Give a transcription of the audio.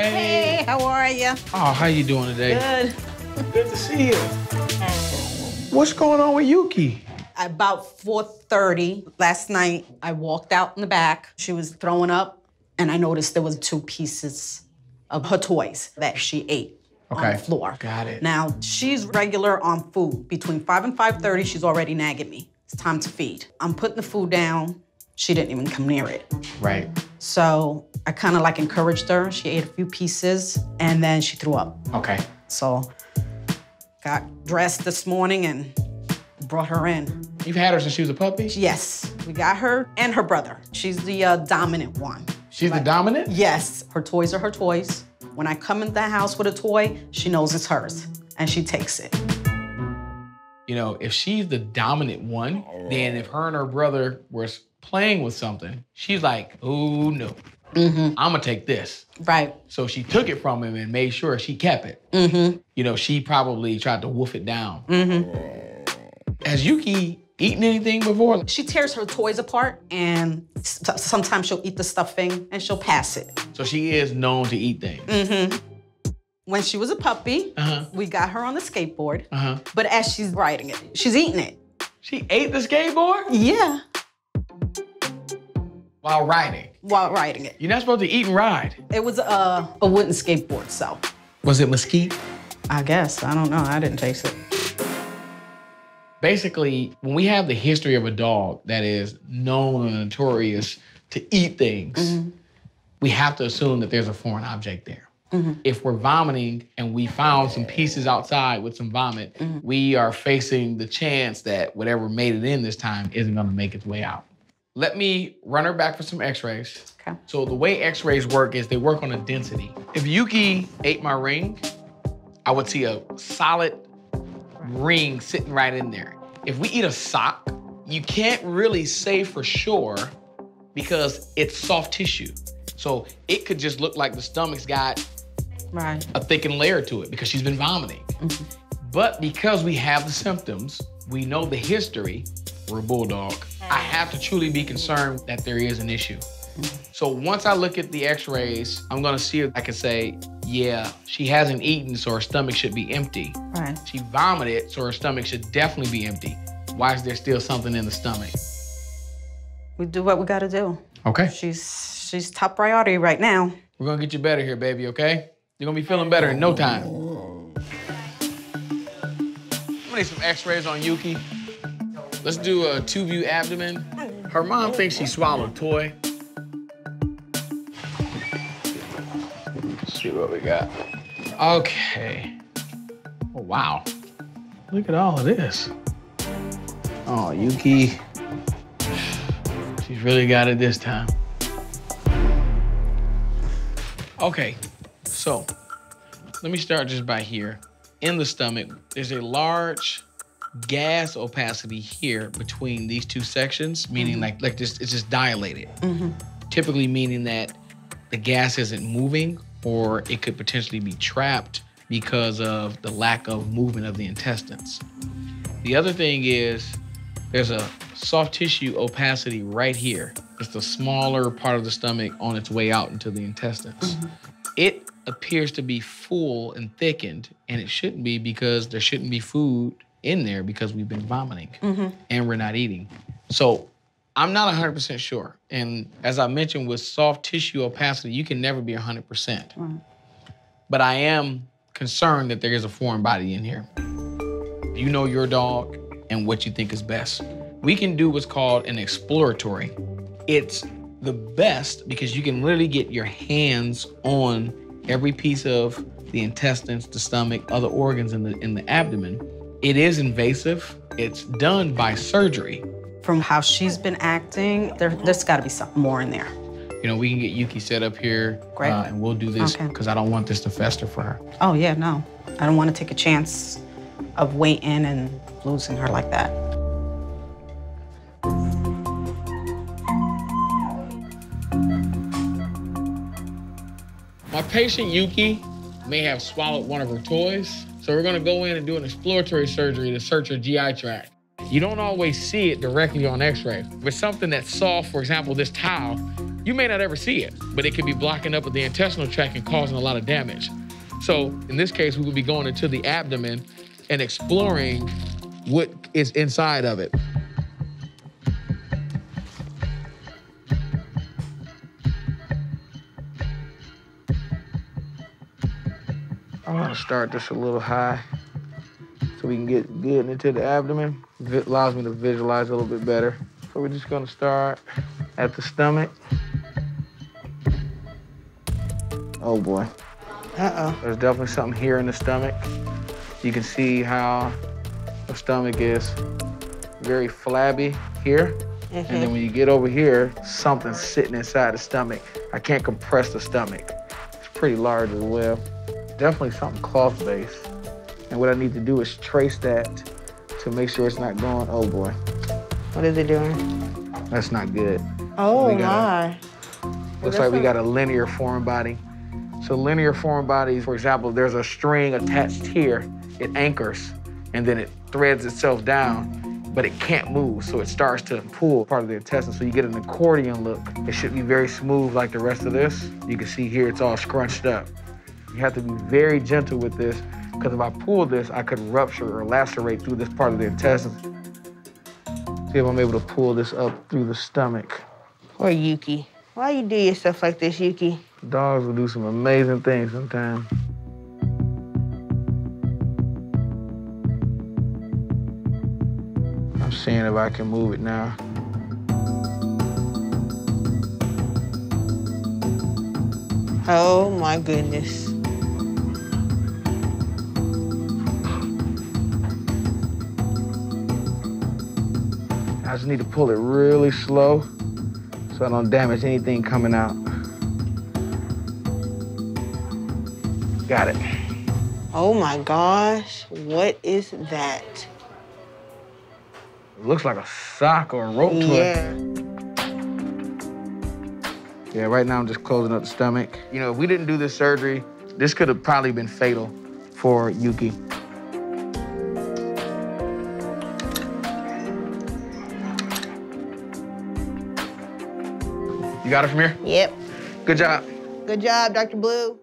Hey, how are you? Oh, how you doing today? Good. Good to see you. What's going on with Yuki? About 4:30 last night, I walked out in the back. She was throwing up, and I noticed there was two pieces of her toys that she ate on Okay. the floor. Got it. Now she's regular on food. Between 5 and 5:30, she's already nagging me. It's time to feed. I'm putting the food down. She didn't even come near it. Right. So I kind of like encouraged her. She ate a few pieces, and then she threw up. Okay. So got dressed this morning and brought her in. You've had her since she was a puppy? Yes, we got her and her brother. She's the uh, dominant one. She's the dominant? Yes, her toys are her toys. When I come into the house with a toy, she knows it's hers and she takes it. You know, if she's the dominant one, then if her and her brother were s- playing with something, she's like, oh no, I'm gonna take this. Right. So she took it from him and made sure she kept it. Mm-hmm. You know, she probably tried to wolf it down. Mm-hmm. Has Yuki eaten anything before? She tears her toys apart and s- sometimes she'll eat the stuffing and she'll pass it. So she is known to eat things. Mm-hmm. When she was a puppy, Uh-huh. we got her on the skateboard. Uh-huh. But as she's riding it, she's eating it. She ate the skateboard Yeah, while riding. while riding it. You're not supposed to eat and ride. It was a, a wooden skateboard, so Was it mesquite? I guess. I don't know. I didn't taste it. Basically, when we have the history of a dog that is known and notorious to eat things, mm-hmm. we have to assume that there's a foreign object there. Mm-hmm. If we're vomiting and we found some pieces outside with some vomit, mm-hmm. we are facing the chance that whatever made it in this time isn't gonna make its way out. Let me run her back for some x-rays. Okay. So the way x-rays work is they work on a density. If Yuki ate my ring, I would see a solid ring sitting right in there. If we eat a sock, you can't really say for sure because it's soft tissue. So it could just look like the stomach's got Right. a thickened layer to it because she's been vomiting. Mm-hmm. But because we have the symptoms, we know the history, we're a bulldog. I have to truly be concerned that there is an issue. So once I look at the x-rays, I'm gonna see if I can say, yeah, she hasn't eaten, so her stomach should be empty. Right. She vomited, so her stomach should definitely be empty. Why is there still something in the stomach? We do what we got to do. Okay. She's she's top priority right now. We're gonna get you better here, baby, okay? You're gonna be feeling better in no time. I'm gonna need some x-rays on Yuki. Let's do a two-view abdomen. Her mom thinks she swallowed toy. Let's see what we got. Okay. Oh, wow. Look at all of this. Oh, Yuki. She's really got it this time. Okay, so let me start just by here. In the stomach, there's a large gas opacity here between these two sections, meaning mm-hmm. like like this, it's just dilated. Mm-hmm. Typically meaning that the gas isn't moving or it could potentially be trapped because of the lack of movement of the intestines. The other thing is there's a soft tissue opacity right here. It's the smaller part of the stomach on its way out into the intestines. Mm-hmm. It appears to be full and thickened, and it shouldn't be because there shouldn't be food in there because we've been vomiting mm-hmm. and we're not eating. So I'm not 100% sure. And as I mentioned, with soft tissue opacity, you can never be 100%. But I am concerned that there is a foreign body in here. You know your dog and what you think is best. We can do what's called an exploratory. It's the best because you can literally get your hands on every piece of the intestines, the stomach, other organs in the in the abdomen. It is invasive. It's done by surgery. From how she's been acting, there, there's got to be something more in there. You know, we can get Yuki set up here, Great. uh, and we'll do this Okay. because I don't want this to fester for her. Oh yeah, no, I don't want to take a chance of waiting and losing her like that. My patient Yuki may have swallowed one of her toys, so we're gonna go in and do an exploratory surgery to search her GI tract. You don't always see it directly on x-ray. It's something that's soft, for example, this towel, you may not ever see it, but it could be blocking up with the intestinal tract and causing a lot of damage. So in this case, we would be going into the abdomen and exploring what is inside of it. I'm gonna start this a little high so we can get good into the abdomen. It allows me to visualize a little bit better. So we're just gonna start at the stomach. Oh boy. Uh-oh. There's definitely something here in the stomach. You can see how the stomach is very flabby here. And then mm-hmm. when you get over here, something's sitting inside the stomach. I can't compress the stomach. It's pretty large as well. Definitely something cloth based. And what I need to do is trace that to make sure it's not going, oh boy, What is it doing? that's not good. Oh my. Looks like we got a linear foreign body. So linear foreign bodies, for example, there's a string attached here, it anchors, and then it threads itself down, but it can't move, so it starts to pull part of the intestine. So you get an accordion look. It should be very smooth like the rest of this. You can see here it's all scrunched up. You have to be very gentle with this, because if I pull this, I could rupture or lacerate through this part of the intestine. See if I'm able to pull this up through the stomach. Poor Yuki. Why you do yourself like this, Yuki? Dogs will do some amazing things sometimes. I'm seeing if I can move it now. Oh my goodness. I just need to pull it really slow so I don't damage anything coming out. Got it. Oh my gosh. What is that? It looks like a sock or a rope. Yeah. Yeah, right now I'm just closing up the stomach. You know, if we didn't do this surgery, this could have probably been fatal for Yuki. You got it from here? Yep. Good job. Good job, Dr. Blue.